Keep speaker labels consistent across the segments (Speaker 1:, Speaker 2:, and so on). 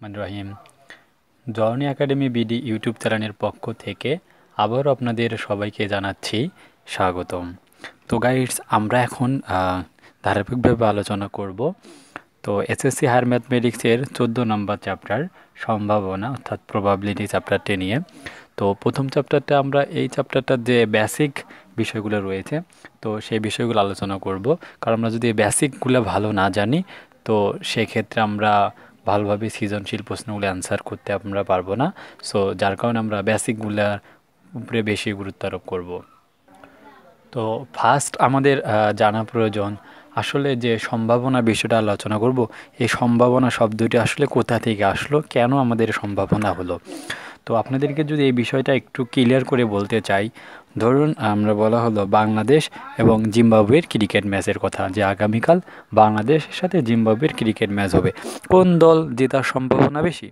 Speaker 1: Rahman Rahim. Journey academy BD YouTube চ্যানেলের পক্ষ থেকে আবারও আপনাদের সবাইকে জানাচ্ছি স্বাগতম। তো গাইডস আমরা এখন ধারাবাহিকভাবে আলোচনা করব। তো এসএসসি হায়ার ম্যাথমেটিক্সের চোদ্দ নম্বর চ্যাপ্টার সম্ভাবনা, অর্থাৎ প্রবাবিলিটি চ্যাপ্টারটি নিয়ে। তো প্রথম চ্যাপ্টারটা আমরা এই চ্যাপ্টারটার যে বেসিক বিষয়গুলো রয়েছে, তো সেই বিষয়গুলো আলোচনা করব। কারণ আমরা যদি বেসিকগুলো ভালো না জানি, তো সেক্ষেত্রে আমরা ভালোভাবে সৃজনশীল প্রশ্নগুলো অ্যান্সার করতে আমরা পারব না। সো যার কারণে আমরা বেসিকগুলোর উপরে বেশি গুরুত্ব আরোপ করব। তো ফার্স্ট আমাদের জানা প্রয়োজন, আসলে যে সম্ভাবনা বিষয়টা আলোচনা করব, এই সম্ভাবনা শব্দটি আসলে কোথা থেকে আসলো, কেন আমাদের সম্ভাবনা হলো? তো আপনাদেরকে যদি এই বিষয়টা একটু ক্লিয়ার করে বলতে চাই ধরুন, আমরা বলা হলো বাংলাদেশ এবং জিম্বাবুয়ের ক্রিকেট ম্যাচের কথা যে আগামীকাল বাংলাদেশের সাথে জিম্বাবুয়ের ক্রিকেট ম্যাচ হবে। কোন দল জেতার সম্ভাবনা বেশি?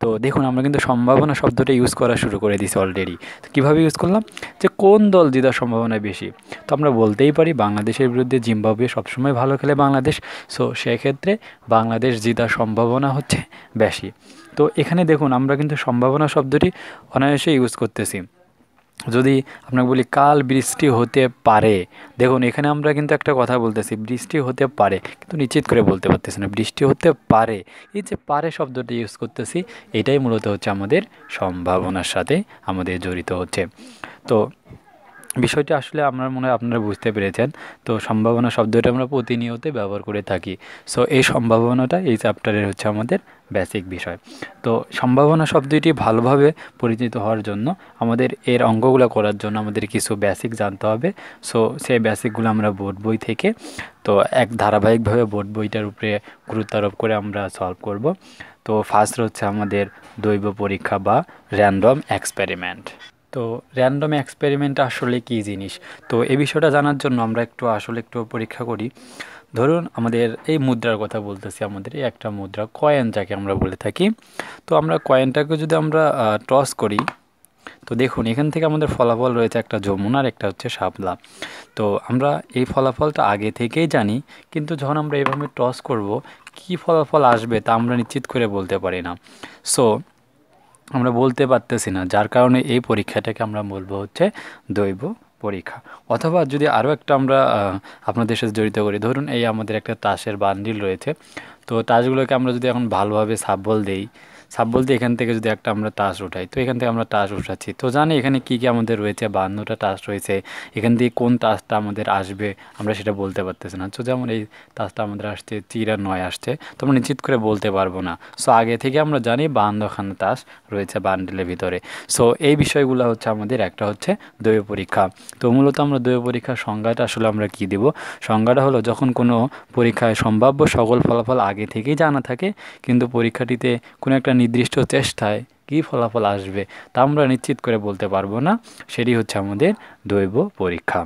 Speaker 1: তো দেখুন, আমরা কিন্তু সম্ভাবনা শব্দটা ইউজ করা শুরু করে দিয়েছি অলরেডি তো কীভাবে ইউজ করলাম? যে কোন দল জেতার সম্ভাবনা বেশি? তো আমরা বলতেই পারি, বাংলাদেশের বিরুদ্ধে জিম্বাবুয়ে সবসময় ভালো খেলে বাংলাদেশ। সো সেক্ষেত্রে বাংলাদেশ জেতার সম্ভাবনা হচ্ছে বেশি। তো এখানে দেখুন, আমরা কিন্তু সম্ভাবনা শব্দটি অনায়াসে ইউজ করতেছি। যদি আপনাকে বলি, কাল বৃষ্টি হতে পারে। দেখুন, এখানে আমরা কিন্তু একটা কথা বলতেছি, বৃষ্টি হতে পারে। কিন্তু নিশ্চিত করে বলতে পারতেছি না, বৃষ্টি হতে পারে। এই যে পারে শব্দটি ইউজ করতেছি, এটাই মূলত হচ্ছে আমাদের সম্ভাবনার সাথে আমাদের জড়িত হচ্ছে। তো বিষয়টি আসলে আমার মনে হয় আপনারা বুঝতে পেরেছেন। তো সম্ভাবনা শব্দটা আমরা প্রতিনিয়তই ব্যবহার করে থাকি। সো এই সম্ভাবনাটা এই চ্যাপ্টারের হচ্ছে আমাদের বেসিক বিষয়। তো সম্ভাবনা শব্দটি ভালোভাবে পরিচিত হওয়ার জন্য আমাদের এর অঙ্গগুলো করার জন্য আমাদের কিছু বেসিক জানতে হবে। সো সেই বেসিকগুলো আমরা বোর্ড বই থেকে, তো এক ধারাবাহিকভাবে বোর্ড বইটার উপরে গুরুত্ব আরোপ করে আমরা সলভ করব। তো ফার্স্ট হচ্ছে আমাদের দৈব পরীক্ষা বা র্যান্ডম এক্সপেরিমেন্ট তো র্যান্ডম এক্সপেরিমেন্ট আসলে কী জিনিস? তো এই বিষয়টা জানার জন্য আমরা একটু আসলে একটু পরীক্ষা করি। ধরুন আমাদের এই মুদ্রার কথা বলতেছি আমাদের, এই একটা মুদ্রা কয়েন যাকে আমরা বলে থাকি। তো আমরা কয়েনটাকে যদি আমরা টস করি, তো দেখুন এখান থেকে আমাদের ফলাফল রয়েছে একটা যমুনার একটা হচ্ছে শাপলা। তো আমরা এই ফলাফলটা আগে থেকেই জানি, কিন্তু যখন আমরা এইভাবে টস করব, কি ফলাফল আসবে তা আমরা নিশ্চিত করে বলতে পারি না। সো আমরা বলতে পারতেছি না। যার কারণে এই পরীক্ষাটাকে আমরা বলব হচ্ছে দৈব পরীক্ষা। অথবা যদি আরও একটা আমরা আপনাদের সাথে জড়িত করি, ধরুন এই আমাদের একটা তাসের বান্ডিল রয়েছে। তো তাসগুলোকে আমরা যদি এখন ভালোভাবে সাবল দেই সাব বলতে এখান থেকে যদি একটা আমরা টাস উঠাই, তো এখান থেকে আমরা টাস উঠাচ্ছি। তো জানি এখানে কী কী আমাদের রয়েছে বান্নটা টাস রয়েছে, এখান থেকে কোন টাসটা আমাদের আসবে আমরা সেটা বলতে পারতেছি না। তো যেমন এই টাসটা আমাদের আসছে চিরা নয় আসছে, তো আমরা নিশ্চিত করে বলতে পারব না। সো আগে থেকে আমরা জানি বান্নখানা টাস রয়েছে বান্ডেলের ভিতরে। সো এই বিষয়গুলো হচ্ছে আমাদের, একটা হচ্ছে দৈব পরীক্ষা। তো মূলত আমরা দৈব পরীক্ষার সংজ্ঞাটা আসলে আমরা কী দিব? সংজ্ঞাটা হলো যখন কোনো পরীক্ষায় সম্ভাব্য সকল ফলাফল আগে থেকেই জানা থাকে, কিন্তু পরীক্ষাটিতে কোনো একটা নির্দিষ্ট চেষ্টায় কী ফলাফল আসবে তা আমরা নিশ্চিত করে বলতে পারব না। সেটি হচ্ছে আমাদের দৈব পরীক্ষা।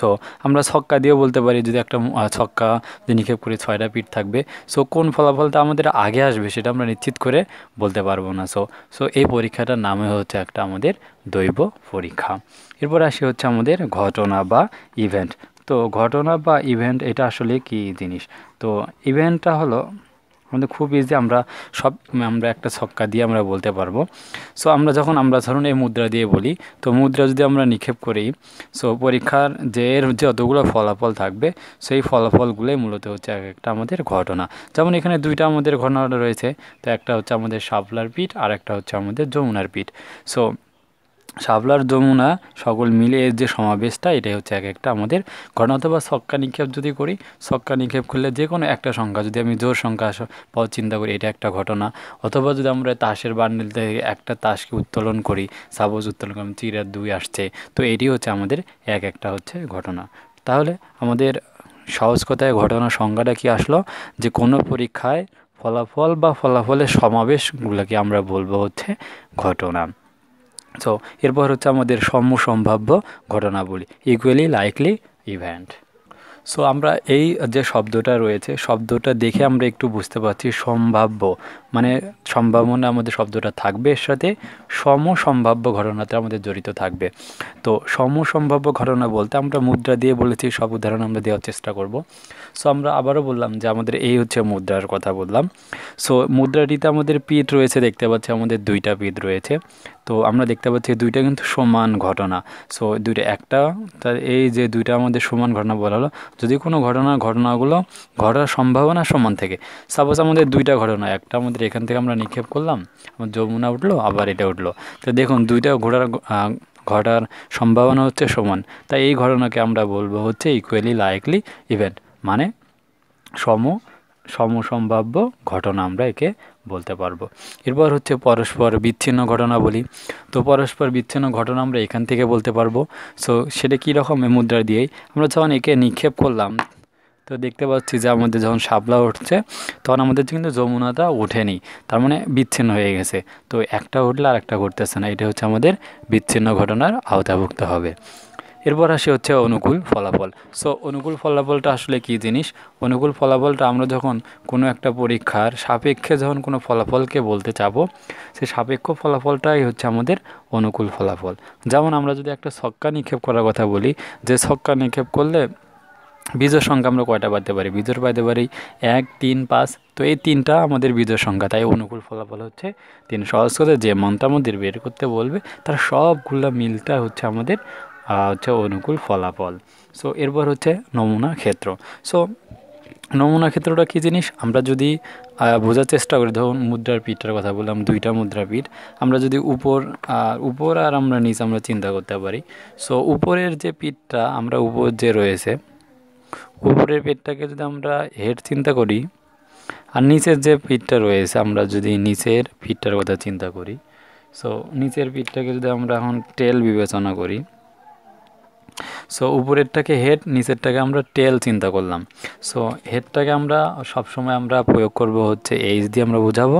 Speaker 1: সো আমরা ছক্কা দিয়েও বলতে পারি যদি একটা ছক্কা যে নিক্ষেপ করে ছয়টা পিঠ থাকবে সো কোন ফলাফলটা আমাদের আগে আসবে সেটা আমরা নিশ্চিত করে বলতে পারব না। সো সো এই পরীক্ষাটার নামে হচ্ছে একটা আমাদের দৈব পরীক্ষা। এরপর আসি হচ্ছে আমাদের ঘটনা বা ইভেন্ট তো ঘটনা বা ইভেন্ট এটা আসলে কি জিনিস? তো ইভেন্টটা হলো আমাদের খুব ইজি আমরা সব, আমরা একটা ছক্কা দিয়ে আমরা বলতে পারব। সো আমরা যখন, আমরা ধরুন এই মুদ্রা দিয়ে বলি, তো মুদ্রা যদি আমরা নিক্ষেপ করি সো পরীক্ষার যে এর যতগুলো ফলাফল থাকবে, সেই ফলাফলগুলোই মূলত হচ্ছে এক একটা আমাদের ঘটনা। যেমন এখানে দুইটা আমাদের ঘটনা রয়েছে, তো একটা হচ্ছে আমাদের শাপলার পিঠ আর একটা হচ্ছে আমাদের যমুনার পিঠ। সো শাপলার যমুনা সকল মিলে এর যে সমাবেশটা, এটাই হচ্ছে এক একটা আমাদের ঘটনা। অথবা ছক্কা নিক্ষেপ যদি করি, ছক্কা নিক্ষেপ করলে যে কোনো একটা সংখ্যা, যদি আমি জোর সংখ্যা পথ চিন্তা করি, এটা একটা ঘটনা। অথবা যদি আমরা তাসের বান্ডেল থেকে একটা তাসকে উত্তোলন করি সাপোজ উত্তোলন করি চিরার দুই আসছে, তো এটি হচ্ছে আমাদের এক একটা হচ্ছে ঘটনা। তাহলে আমাদের সহজ কথায় ঘটনার সংজ্ঞাটা কি আসলো? যে কোনো পরীক্ষায় ফলাফল বা ফলাফলের সমাবেশগুলোকে আমরা বলব হচ্ছে ঘটনা। সো এরপর হচ্ছে আমাদের সম্য সম্ভাব্য ঘটনাবলী ইকুয়ালি লাইকলি ইভেন্ট সো আমরা এই যে শব্দটা রয়েছে, শব্দটা দেখে আমরা একটু বুঝতে পারছি সম্ভাব্য মানে সম্ভাবনা আমাদের শব্দটা থাকবে, এর সাথে সম সম্ভাব্য ঘটনাতে আমাদের জড়িত থাকবে। তো, সম সম্ভাব্য ঘটনা বলতে আমরা মুদ্রা দিয়ে বলেছি, সব উদাহরণ আমরা দেওয়ার চেষ্টা করব। সো আমরা আবারও বললাম যে আমাদের এই হচ্ছে মুদ্রার কথা বললাম। সো মুদ্রাটিতে আমাদের পিঠ রয়েছে, দেখতে পাচ্ছি আমাদের দুইটা পিঠ রয়েছে। তো আমরা দেখতে পাচ্ছি দুইটা কিন্তু সমান ঘটনা। সো দুইটা একটা তার এই যে দুইটা আমাদের সমান ঘটনা বলা হলো, যদি কোনো ঘটনা, ঘটনাগুলো ঘটার সম্ভাবনা সমান থেকে। সাপোজ আমাদের দুইটা ঘটনা, একটা আমাদের এখান থেকে আমরা নিক্ষেপ করলাম, আমার যমুনা উঠল, আবার এটা উঠল। তো দেখুন, দুইটা ঘোড়ার ঘটার সম্ভাবনা হচ্ছে সমান। তাই এই ঘটনাকে আমরা বলব হচ্ছে ইকুয়ালি লাইকলি ইভেন্ট মানে সম, সমসম্ভাব্য ঘটনা আমরা একে বলতে পারব। এরপর হচ্ছে পরস্পর বিচ্ছিন্ন ঘটনা বলি। তো পরস্পর বিচ্ছিন্ন ঘটনা আমরা এখান থেকে বলতে পারব। সো সেটা কী রকম? মুদ্রা দিয়েই। আমরা যখন একে নিক্ষেপ করলাম, তো দেখতে পাচ্ছি যে আমাদের যখন শাপলা উঠছে, তখন আমাদের কিন্তু যমুনাটা ওঠেনি। তার মানে বিচ্ছিন্ন হয়ে গেছে। তো একটা উঠলে আর একটা ঘটতেছে না। এটা হচ্ছে আমাদের বিচ্ছিন্ন ঘটনার আওতাভুক্ত হবে। এরপর আসে হচ্ছে অনুকূল ফলাফল। সো অনুকূল ফলাফলটা আসলে কী জিনিস? অনুকূল ফলাফলটা আমরা যখন কোনো একটা পরীক্ষার সাপেক্ষে যখন কোনো ফলাফলকে বলতে চাবো, সেই সাপেক্ষ ফলাফলটাই হচ্ছে আমাদের অনুকূল ফলাফল। যেমন আমরা যদি একটা ছক্কা নিক্ষেপ করার কথা বলি, যে ছক্কা নিক্ষেপ করলে বীজের সংখ্যা আমরা কয়টা পাইতে পারি? বীজের পাইতে পারি এক, তিন, পাঁচ। তো এই তিনটা আমাদের বীজের সংখ্যা। তাই অনুকূল ফলাফল হচ্ছে তিন সহজ করে যে মনটা আমাদের বের করতে বলবে, তার সবগুলো মিলটা হচ্ছে আমাদের হচ্ছে অনুকূল ফলাফল। সো এরপর হচ্ছে নমুনা ক্ষেত্র। সো নমুনা ক্ষেত্রটা কী জিনিস? আমরা যদি বোঝার চেষ্টা করি, ধরুন মুদ্রার পিঠটার কথা বললাম, দুইটা মুদ্রা পিঠ আমরা যদি উপর আর উপর আর আমরা নিচ আমরা চিন্তা করতে পারি। সো উপরের যে পিঠটা আমরা উপর যে রয়েছে, উপরের পেটটাকে যদি আমরা হেড চিন্তা করি, আর নিচের যে পিঠটা রয়েছে, আমরা যদি নিচের পিঠটার কথা চিন্তা করি। সো নিচের পিঠটাকে যদি আমরা এখন টেল বিবেচনা করি সো উপরেরটাকে হেড নিচেরটাকে আমরা টেল চিন্তা করলাম। সো হেডটাকে আমরা সবসময় আমরা প্রয়োগ করব হচ্ছে এইচ দিয়ে আমরা বুঝাবো,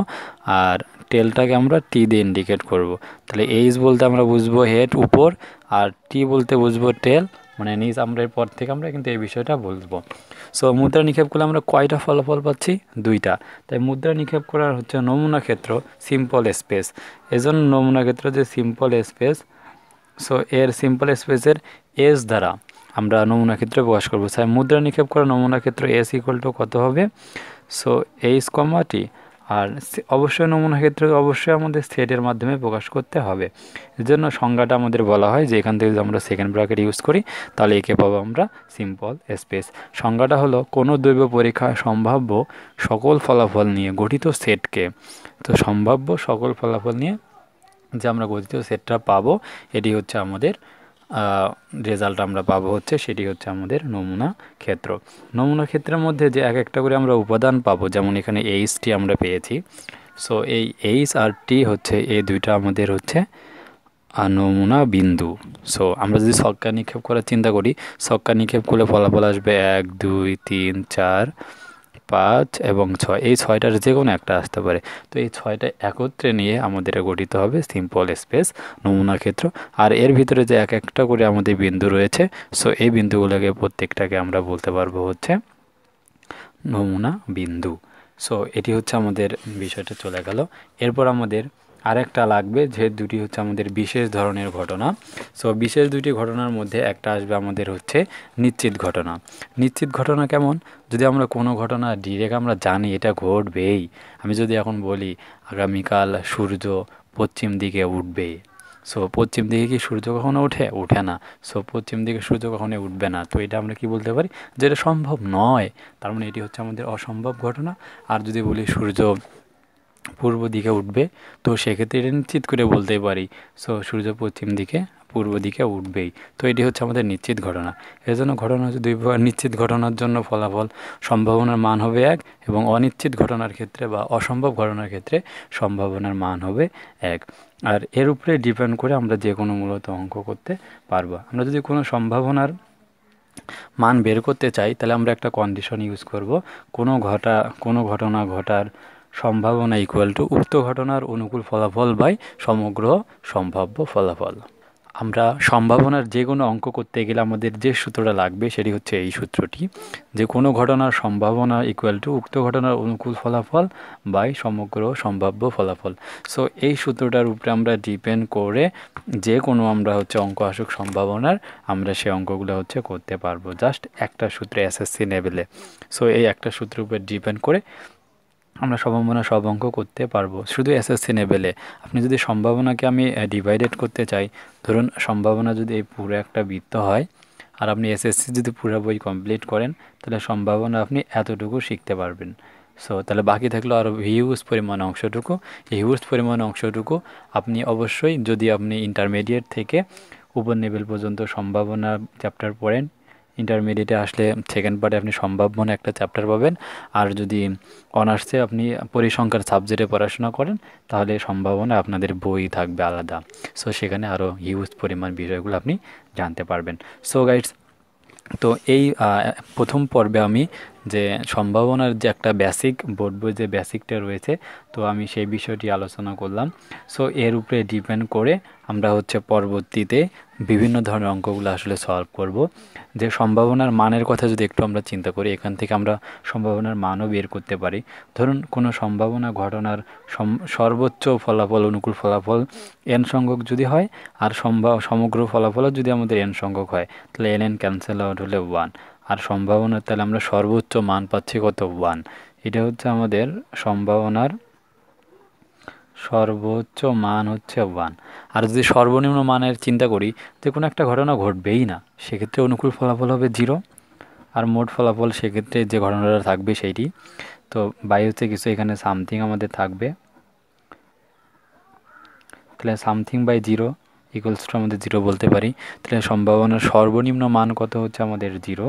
Speaker 1: আর টেলটাকে আমরা টি দিয়ে ইন্ডিকেট করব। তাহলে এইচ বলতে আমরা বুঝব হেড উপর, আর টি বলতে বুঝব টেল মানে নিজ আমরা এর পর থেকে আমরা কিন্তু এই বিষয়টা বলব। সো মুদ্রা নিক্ষেপ করলে আমরা কয়টা ফলাফল পাচ্ছি? দুইটা। তাই মুদ্রা নিক্ষেপ করার হচ্ছে নমুনা ক্ষেত্র সিম্পল স্পেস এজন্য নমুনা ক্ষেত্র যে সিম্পল স্পেস সো এর সিম্পল স্পেসের এস দ্বারা। আমরা নমুনা ক্ষেত্রে প্রকাশ করব। তাই মুদ্রা নিক্ষেপ করা নমুনা ক্ষেত্র এস ইকুয়াল টু কত হবে? সো এইচ কমা টি আর অবশ্যই নমুনা ক্ষেত্রে অবশ্যই আমাদের সেটের মাধ্যমে প্রকাশ করতে হবে। এর জন্য সংজ্ঞাটা আমাদের বলা হয় যে, এখান থেকে আমরা সেকেন্ড ব্র্যাকেট ইউজ করি, তাহলে একে পাবো আমরা সিম্পল স্পেস সংজ্ঞাটা হলো, কোনো দৈব পরীক্ষা সম্ভাব্য সকল ফলাফল নিয়ে গঠিত সেটকে তো সম্ভাব্য সকল ফলাফল নিয়ে যে আমরা গঠিত সেটটা পাবো, এটি হচ্ছে আমাদের রেজাল্ট আমরা পাবো হচ্ছে সেটি হচ্ছে আমাদের নমুনা ক্ষেত্র। নমুনা ক্ষেত্রের মধ্যে যে এক একটা করে আমরা উপাদান পাবো, যেমন এখানে এইচটি আমরা পেয়েছি। সো এই এইচ আর টি হচ্ছে এই দুইটা আমাদের হচ্ছে নমুনা বিন্দু। সো আমরা যদি ছক্কা নিক্ষেপ করার চিন্তা করি, ছক্কা নিক্ষেপ করলে ফলাফল আসবে এক, দুই, তিন, চার পাঁচ এবং ছয়, এই ছয়টার যে কোনো একটা আসতে পারে। তো এই ছয়টা একত্রে নিয়ে আমাদের গঠিত হবে সিম্পল স্পেস নমুনা ক্ষেত্র। আর এর ভিতরে যে এক একটা করে আমাদের বিন্দু রয়েছে সো এই বিন্দুগুলোকে প্রত্যেকটাকে আমরা বলতে পারব হচ্ছে নমুনা বিন্দু। সো এটি হচ্ছে আমাদের বিষয়টা চলে গেল। এরপর আমাদের আরেকটা লাগবে, যে দুটি হচ্ছে আমাদের বিশেষ ধরনের ঘটনা। সো বিশেষ দুটি ঘটনার মধ্যে একটা আসবে আমাদের হচ্ছে নিশ্চিত ঘটনা। নিশ্চিত ঘটনা কেমন? যদি আমরা কোনো ঘটনা ডিরেক্ট আমরা জানি, এটা ঘটবেই। আমি যদি এখন বলি, আগামীকাল সূর্য পশ্চিম দিকে উঠবে। সো পশ্চিম দিকে কি সূর্য কখনো ওঠে? ওঠে না। সো পশ্চিম দিকে সূর্য কখনো উঠবে না। তো এটা আমরা কি বলতে পারি? যে এটা সম্ভব নয়। তার মানে এটি হচ্ছে আমাদের অসম্ভব ঘটনা। আর যদি বলি সূর্য পূর্ব দিকে উঠবে। তো সেক্ষেত্রে এটা নিশ্চিত করে বলতেই পারি। সো সূর্য পশ্চিম দিকে, পূর্ব দিকে উঠবেই। তো এটি হচ্ছে আমাদের নিশ্চিত ঘটনা। এর জন্য ঘটনা হচ্ছে দুই নিশ্চিত ঘটনার জন্য ফলাফল সম্ভাবনার মান হবে এক এবং অনিশ্চিত ঘটনার ক্ষেত্রে বা অসম্ভব ঘটনার ক্ষেত্রে সম্ভাবনার মান হবে এক। আর এর উপরে ডিপেন্ড করে আমরা যে কোনো মূলত অঙ্ক করতে পারব। আমরা যদি কোনো সম্ভাবনার মান বের করতে চাই, তাহলে আমরা একটা কন্ডিশন ইউজ করব। কোনো ঘটা, কোনো ঘটনা ঘটার সম্ভাবনা ইকুয়াল টু উক্ত ঘটনার অনুকূল ফলাফল বাই সমগ্র সম্ভাব্য ফলাফল। আমরা সম্ভাবনার যে কোনো অঙ্ক করতে গেলে আমাদের যে সূত্রটা লাগবে সেটি হচ্ছে এই সূত্রটি। যে কোনো ঘটনার সম্ভাবনা ইকুয়াল টু উক্ত ঘটনার অনুকূল ফলাফল বাই সমগ্র সম্ভাব্য ফলাফল। সো এই সূত্রটার উপরে আমরা ডিপেন্ড করে যে কোনো আমরা হচ্ছে অঙ্ক আসুক সম্ভাবনার, আমরা সেই অঙ্কগুলো হচ্ছে করতে পারব। জাস্ট একটা সূত্রে এসএসসি লেভেলে সো এই একটা সূত্রের উপর ডিপেন্ড করে আমরা সম্ভাবনা সব অঙ্ক করতে পারব। শুধু এসএসসি লেভেলে আপনি যদি সম্ভাবনাকে আমি ডিভাইডেড করতে চাই, ধরুন সম্ভাবনা যদি এই পুরো একটা বৃত্ত হয়, আর আপনি এসএসসি যদি পুরো বই কমপ্লিট করেন, তাহলে সম্ভাবনা আপনি এতটুকু শিখতে পারবেন। সো তাহলে বাকি থাকল আরও হিউজ পরিমাণ অংশটুকু। হিউজ পরিমাণ অংশটুকু আপনি অবশ্যই যদি আপনি ইন্টারমিডিয়েট থেকে উপর লেভেল পর্যন্ত সম্ভাবনা চ্যাপ্টার পড়েন ইন্টারমিডিয়েটে আসলে সেকেন্ড পার্টে আপনি সম্ভাবনা একটা চ্যাপ্টার পাবেন। আর যদি অনার্সে আপনি পরিসংখ্যার সাবজেক্টে পড়াশোনা করেন, তাহলে সম্ভাবনা আপনাদের বই থাকবে আলাদা। সো সেখানে আরও হিউজ পরিমাণ বিষয়গুলো আপনি জানতে পারবেন। সো গাইডস তো এই প্রথম পর্বে আমি যে সম্ভাবনার যে একটা বেসিক বোর্ড বই যে বেসিকটা রয়েছে, তো আমি সেই বিষয়টি আলোচনা করলাম। সো এর উপরে ডিপেন্ড করে আমরা হচ্ছে পরবর্তীতে বিভিন্ন ধরনের অঙ্কগুলো আসলে সলভ করব। যে সম্ভাবনার মানের কথা যদি একটু আমরা চিন্তা করি, এখান থেকে আমরা সম্ভাবনার মানও বের করতে পারি। ধরুন, কোনো সম্ভাবনা ঘটনার সর্বোচ্চ ফলাফল, অনুকূল ফলাফল এন সংখ্যক যদি হয়, আর সম্ভব সমগ্র ফলাফলও যদি আমাদের এন সংখ্যক হয়, তাহলে এন এন ক্যান্সেল আউট হলে ওয়ান আর সম্ভাবনা তাহলে আমরা সর্বোচ্চ মান পাচ্ছি কত? ওয়ান এটা হচ্ছে আমাদের সম্ভাবনার সর্বোচ্চ মান হচ্ছে ওয়ান আর যদি সর্বনিম্ন মানের চিন্তা করি, যে কোনো একটা ঘটনা ঘটবেই না, সেক্ষেত্রে অনুকূল ফলাফল হবে জিরো আর মোট ফলাফল সেক্ষেত্রে যে ঘটনাটা থাকবে সেইটি। তো বাই হচ্ছে কিছু, এখানে সামথিং আমাদের থাকবে। তাহলে something by zero equals to আমাদের জিরো বলতে পারি, তাহলে সম্ভাবনার সর্বনিম্ন মান কত হচ্ছে আমাদের জিরো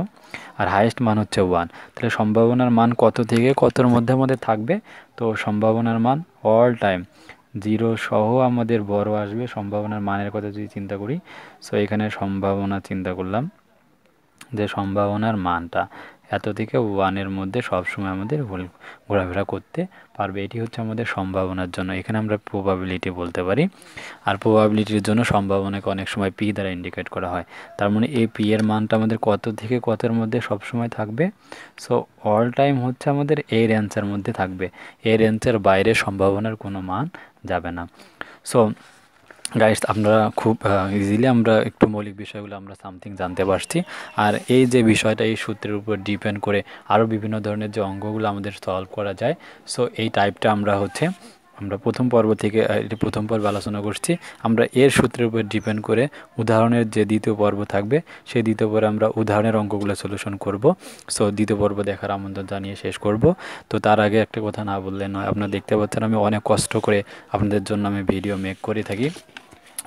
Speaker 1: আর হায়েস্ট মান হচ্ছে ওয়ান তাহলে সম্ভাবনার মান কত থেকে কতর মধ্যে আমাদের থাকবে? তো সম্ভাবনার মান অল টাইম জিরো সহ আমাদের বড় আসবে, সম্ভাবনার মানের কথা যদি চিন্তা করি। সো এখানে সম্ভাবনা চিন্তা করলাম যে সম্ভাবনার মানটা এত থেকে ওয়ানের মধ্যে সবসময় আমাদের ভুল ঘোরাফেরা করতে পারবে। এটি হচ্ছে আমাদের সম্ভাবনার জন্য। এখানে আমরা প্রবাবিলিটি বলতে পারি। আর প্রবাবিলিটির জন্য সম্ভাবনাকে অনেক সময় পি দ্বারা ইন্ডিকেট করা হয়। তার মানে এই পি এর মানটা আমাদের কত থেকে কতের মধ্যে সবসময় থাকবে? সো অল টাইম হচ্ছে আমাদের এই রেঞ্জের মধ্যে থাকবে। এই রেঞ্জের বাইরে সম্ভাবনার কোনো মান যাবে না। সো গাইস আমরা খুব ইজিলি আমরা একটু মৌলিক বিষয়গুলো আমরা সামথিং জানতে পারছি। আর এই যে বিষয়টা, এই সূত্রের উপর ডিপেন্ড করে আরও বিভিন্ন ধরনের যে অঙ্গগুলো আমাদের সলভ করা যায় সো এই টাইপটা আমরা হচ্ছে, আমরা প্রথম পর্ব থেকে এটি প্রথম পর্ব আলোচনা করছি, আমরা এর সূত্রের উপর ডিপেন্ড করে উদাহরণের যে দ্বিতীয় পর্ব থাকবে, সেই দ্বিতীয় পর্বে আমরা উদাহরণের অঙ্কগুলো সলিউশন করব। সো দ্বিতীয় পর্ব দেখার আমন্ত্রণ জানিয়ে শেষ করব। তো তার আগে একটা কথা না বললে নয়, আপনারা দেখতে পাচ্ছেন আমি অনেক কষ্ট করে আপনাদের জন্য আমি ভিডিও মেক করে থাকি।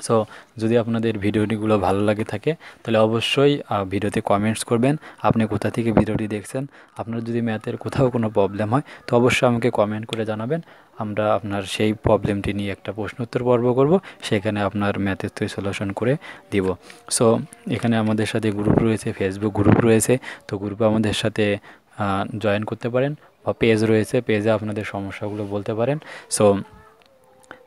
Speaker 1: সো যদি আপনাদের ভিডিওটিগুলো ভালো লাগে থাকে, তাহলে অবশ্যই ভিডিওতে কমেন্টস করবেন। আপনি কোথা থেকে ভিডিওটি দেখছেন? আপনার যদি ম্যাথের কোথাও কোনো প্রবলেম হয়, তো অবশ্যই আমাকে কমেন্ট করে জানাবেন। আমরা আপনার সেই প্রবলেমটি নিয়ে একটা প্রশ্নোত্তর পর্ব করব। সেখানে আপনার ম্যাথের তুই সলিউশন করে দিব। সো এখানে আমাদের সাথে গ্রুপ রয়েছে ফেসবুক গ্রুপ রয়েছে। তো গ্রুপে আমাদের সাথে জয়েন করতে পারেন বা পেজ রয়েছে। পেজে আপনাদের সমস্যাগুলো বলতে পারেন। সো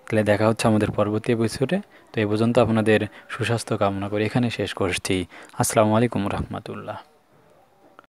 Speaker 1: তাহলে দেখা হচ্ছে আমাদের পরবর্তী এপিসোডে তো এই পর্যন্ত আপনাদের সুস্বাস্থ্য কামনা করে এখানে শেষ করছি। আসসালামু আলাইকুম রহমতুল্লাহ।